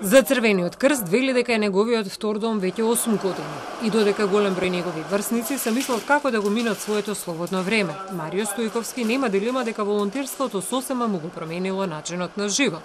За Црвениот крст вели дека е неговиот втор дом веќе 8 години и додека голем број негови врсници се мислат како да го минат своето слободно време. Марио Стојковски нема дилема дека волонтерството сосема му го променило начинот на живот.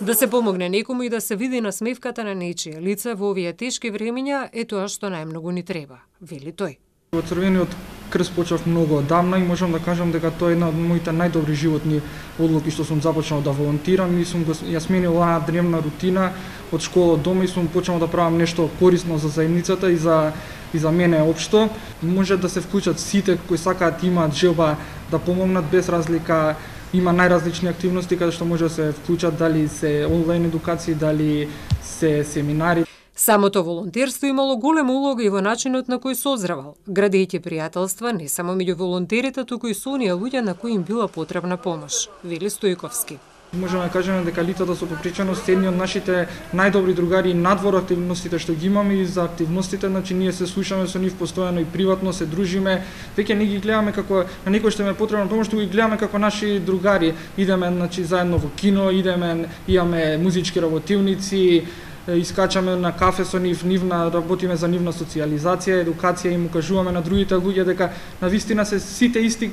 Да се помогне некому и да се види на смевката на нечие лице во овие тешки времиња е тоа што најмногу ни треба, вели тој. Во Црвениот крст почнав многу одамна и можам да кажам дека тоа е една од моите најдобри животни одлуки што сум започнал да волонтирам и сум го ја сменил оваа древна рутина од школа од дома и сум почнал да правам нешто корисно за заедницата и за и за мене општо. Може да се вклучат сите кои сакаат имаат желба да помогнат без разлика има најразлични активности каде што може да се вклучат дали се онлайн едукации, дали се семинари. Самото волонтерство имало голема улога и во начинот на кој созревал, градејќи пријателства не само меѓу волонтерите, туку и со оние луѓе на кои им била потребна помош, вели Стојковски. Можеме да кажеме дека литата со попричано се едни од нашите најдобри другари и надвор активностите што ги имаме и за активностите, значи ние се слушаме со нив постојано и приватно се дружиме. Веќе не ги гледаме како на некој што ме потребна помош, туку ги гледаме како наши другари. Идеме значи заедно во кино, идеме, имаме музички работилници, искачаме на кафе со нив, нивна работиме за нивна социализација, едукација и му кажуваме на другите луѓе дека на вистина се сите исти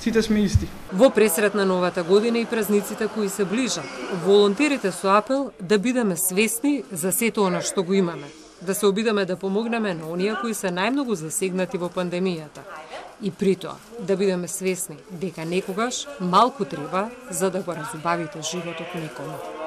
сите сме исти. Во пресрет на новата година и празниците кои се ближат, волонтерите со апел да бидеме свесни за сето она што го имаме, да се обидаме да помогнеме на оние кои се најмногу засегнати во пандемијата. И при тоа да бидеме свесни дека некогаш малку треба за да го разубавите животот некому.